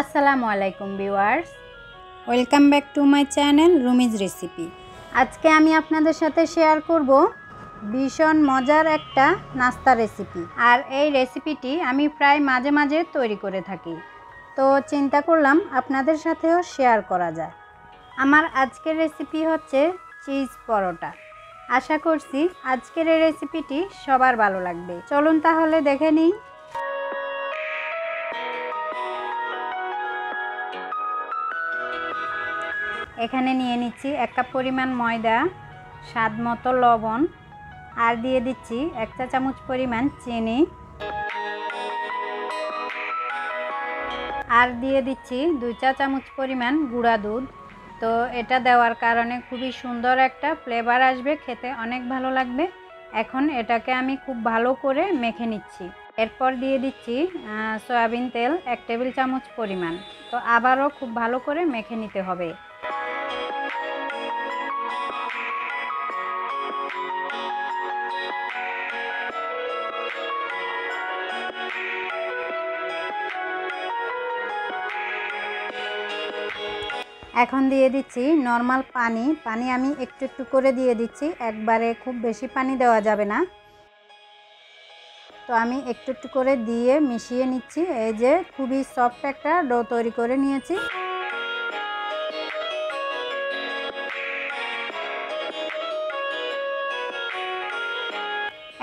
আসসালামু আলাইকুম viewers. Welcome back to my channel Rumi's recipe. আজকে আমি আপনাদের সাথে শেয়ার করব ভীষণ মজার একটা নাস্তা রেসিপি। আর এই রেসিপিটি আমি প্রায় মাঝে মাঝে তৈরি করে থাকি। তো চিন্তা করলাম আপনাদের সাথেও শেয়ার করা যায়। আমার আজকের রেসিপি হচ্ছে চিজ পরোটা। আশা করছি আজকের এই রেসিপিটি সবার ভালো লাগবে। চলুন তাহলে দেখে নিই। এখানে নিয়ে নিচ্ছি এক কাপ পরিমাণ ময়দা, স্বাদ মতো লবণ, আর দিয়ে দিচ্ছি এক চা চামচ পরিমাণ চিনি। আর দিয়ে দিচ্ছি দুই চা চামচ পরিমাণ গুঁড়া দুধ। তো এটা দেওয়ার কারণে খুবই সুন্দর একটা ফ্লেভার আসবে, খেতে অনেক ভালো লাগবে। এখন এটাকে আমি খুব ভালো করে মেখে নিচ্ছি। এরপর দিয়ে দিচ্ছি সয়াবিন তেল এক টেবিল চামচ পরিমাণ। তো আবারও খুব ভালো করে মেখে নিতে হবে। এখন দিয়ে দিচ্ছি নর্মাল পানি। পানি আমি একটু একটু করে দিয়ে দিচ্ছি, একবারে খুব বেশি পানি দেওয়া যাবে না। তো আমি একটু একটু করে দিয়ে মিশিয়ে নিচ্ছি, এই যে খুবই সফট একটা ডো তৈরি করে নিয়েছি।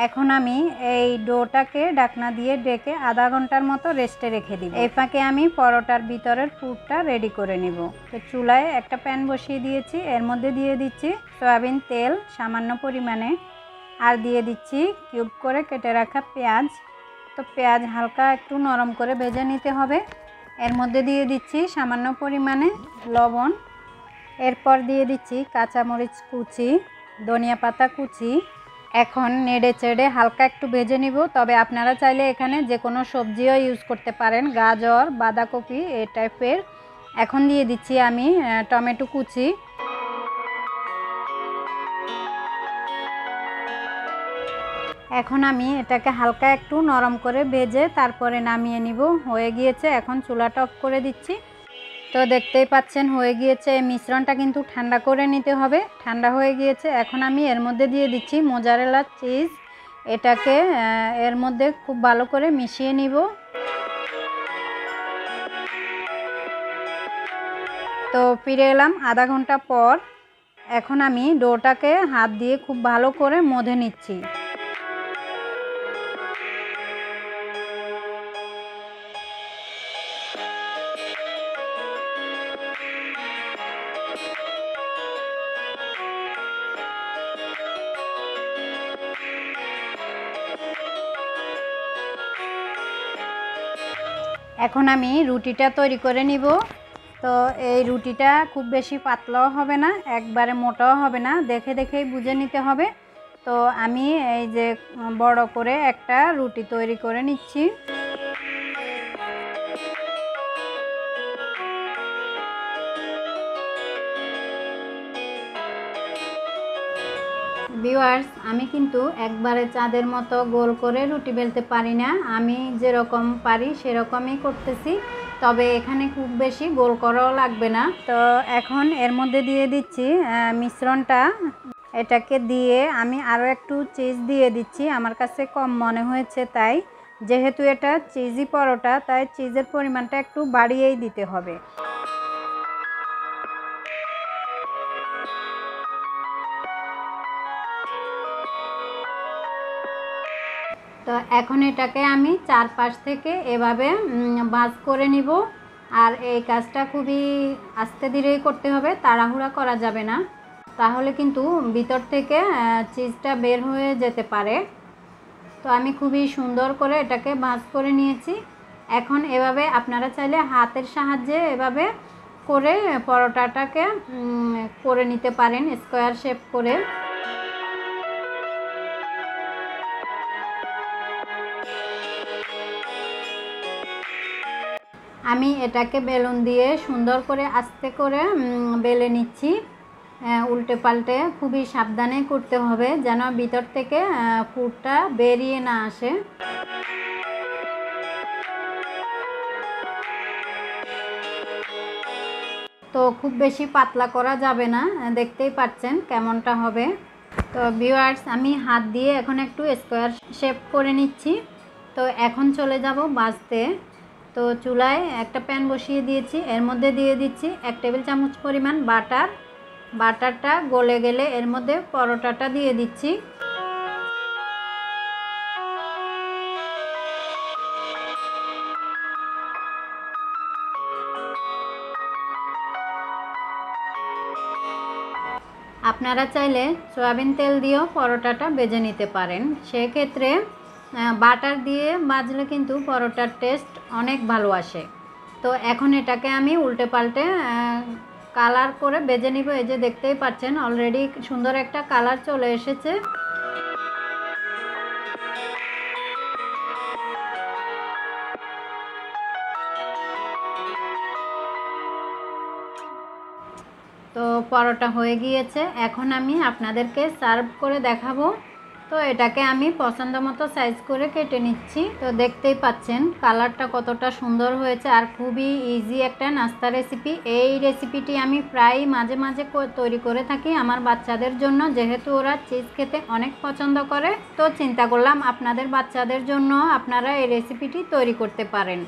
এখন আমি এই ডোটাকে ডাকনা দিয়ে ডেকে আধা ঘণ্টার মতো রেস্টে রেখে দিব। এই ফাঁকে আমি পরোটার ভিতরের পুরটা রেডি করে নিব। তো চুলায় একটা প্যান বসিয়ে দিয়েছি, এর মধ্যে দিয়ে দিচ্ছি সয়াবিন তেল সামান্য পরিমাণে, আর দিয়ে দিচ্ছি কিউব করে কেটে রাখা পেঁয়াজ। তো পেঁয়াজ হালকা একটু নরম করে ভেজে নিতে হবে। এর মধ্যে দিয়ে দিচ্ছি সামান্য পরিমাণে লবণ। এরপর দিয়ে দিচ্ছি কাঁচামরিচ কুচি, ধনিয়া পাতা কুচি এখন নেড়ে চেড়ে হালকা একটু ভেজে নিব। তবে আপনারা চাইলে এখানে যে কোনো সবজিও ইউজ করতে পারেন। গাজর, বাঁধাকপি, এ টাইপের। এখন দিয়ে দিচ্ছি আমি টমেটো কুচি। এখন আমি এটাকে হালকা একটু নরম করে ভেজে তারপরে নামিয়ে নিব। হয়ে গিয়েছে, এখন চুলাটা অফ করে দিচ্ছি। তো দেখতেই পাচ্ছেন, হয়ে গিয়েছে। মিশ্রণটা কিন্তু ঠান্ডা করে নিতে হবে। ঠান্ডা হয়ে গিয়েছে। এখন আমি এর মধ্যে দিয়ে দিচ্ছি মোজারেলা চিজ। এটাকে এর মধ্যে খুব ভালো করে মিশিয়ে নিব। তো ফিরে এলাম আধা ঘণ্টা পর। এখন আমি ডোটাকে হাত দিয়ে খুব ভালো করে মধে নিচ্ছি। এখন আমি রুটিটা তৈরি করে নিব। তো এই রুটিটা খুব বেশি পাতলাও হবে না, একবারে মোটাও হবে না, দেখে দেখেই বুঝে নিতে হবে। তো আমি এই যে বড় করে একটা রুটি তৈরি করে নিচ্ছি। ভিউয়ার্স আমি কিন্তু একবারে চাঁদের মতো গোল করে রুটি বেলতে পারি না। আমি যেরকম পারি সেরকমই করতেছি। তবে এখানে খুব বেশি গোল করাও লাগবে না। তো এখন এর মধ্যে দিয়ে দিচ্ছি মিশ্রণটা। এটাকে দিয়ে আমি আরও একটু চিজ দিয়ে দিচ্ছি। আমার কাছে কম মনে হয়েছে তাই। যেহেতু এটা চিজি পরোটা, তাই চিজের পরিমাণটা একটু বাড়িয়েই দিতে হবে। তো এখন এটাকে আমি চারপাশ থেকে এভাবে বাজ করে নিব। আর এই কাজটা খুবই আস্তে ধীরেই করতে হবে, তাড়াহুড়া করা যাবে না। তাহলে কিন্তু ভিতর থেকে চিজটা বের হয়ে যেতে পারে। তো আমি খুবই সুন্দর করে এটাকে ভাজ করে নিয়েছি। এখন এভাবে আপনারা চাইলে হাতের সাহায্যে এভাবে করে পরোটাটাকে করে নিতে পারেন, স্কোয়ার শেপ করে। আমি এটাকে বেলুন দিয়ে সুন্দর করে আস্তে করে বেলে নিচ্ছি। উল্টে পাল্টে খুবই সাবধানে করতে হবে যেন ভিতর থেকে পুরটা বেরিয়ে না আসে। তো খুব বেশি পাতলা করা যাবে না, দেখতেই পাচ্ছেন কেমনটা হবে। তো ভিউয়ার্স আমি হাত দিয়ে এখন একটু স্কোয়ার শেপ করে নিচ্ছি। তো এখন চলে যাব বাজতে তো চুলায় একটা প্যান বসিয়ে দিয়েছি। এর মধ্যে দিয়ে দিচ্ছি এক টেবিল চামচ পরিমাণ বাটার। বাটারটা গলে গেলে এর মধ্যে পরোটাটা দিয়ে দিচ্ছি। আপনারা চাইলে সয়াবিন তেল দিয়েও পরোটাটা বেজে নিতে পারেন। সেক্ষেত্রে বাটার দিয়ে বাজলে কিন্তু পরোটার টেস্ট অনেক ভালো আসে। তো এখন এটাকে আমি উল্টে পাল্টে কালার করে বেজে নিব। এই যে দেখতেই পাচ্ছেন অলরেডি সুন্দর একটা কালার চলে এসেছে। তো পরোটা হয়ে গিয়েছে। এখন আমি আপনাদেরকে সার্ভ করে দেখাবো। তো এটাকে আমি পছন্দ মতো সাইজ করে কেটে নিচ্ছি। তো দেখতেই পাচ্ছেন কালারটা কতটা সুন্দর হয়েছে আর খুবই ইজি একটা নাস্তা রেসিপি এই রেসিপিটি আমি প্রায় মাঝে মাঝে তৈরি করে থাকি আমার বাচ্চাদের জন্য। যেহেতু ওরা চিজ খেতে অনেক পছন্দ করে, তো চিন্তা করলাম আপনাদের বাচ্চাদের জন্য আপনারা এই রেসিপিটি তৈরি করতে পারেন।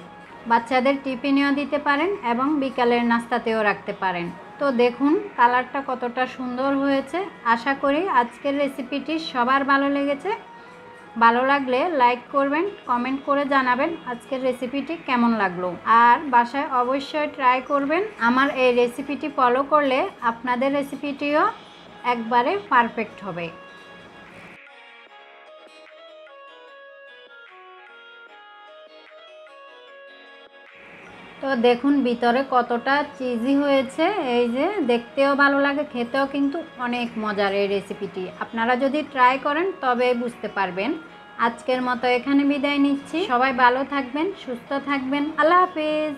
বাচ্চাদের টিফিনেও দিতে পারেন এবং বিকালের নাস্তাতেও রাখতে পারেন। তো দেখুন, কালারটা কতটা সুন্দর হয়েছে। আশা করি আজকের রেসিপিটি সবার ভালো লেগেছে। ভালো লাগলে লাইক করবেন, কমেন্ট করে জানাবেন আজকের রেসিপিটি কেমন লাগল। আর বাসায় অবশ্যই ট্রাই করবেন। আমার এই রেসিপিটি ফলো করলে আপনাদের রেসিপিটিও একবারে পারফেক্ট হবে। তো দেখুন ভিতরে কতটা চিজি হয়েছে, এই যে দেখতেও ভালো লাগে, খেতেও কিন্তু অনেক মজার এই রেসিপিটি আপনারা যদি ট্রাই করেন, তবে বুঝতে পারবেন। আজকের মতো এখানে বিদায় নিচ্ছি। সবাই ভালো থাকবেন, সুস্থ থাকবেন। আল্লাহ হাফিজ।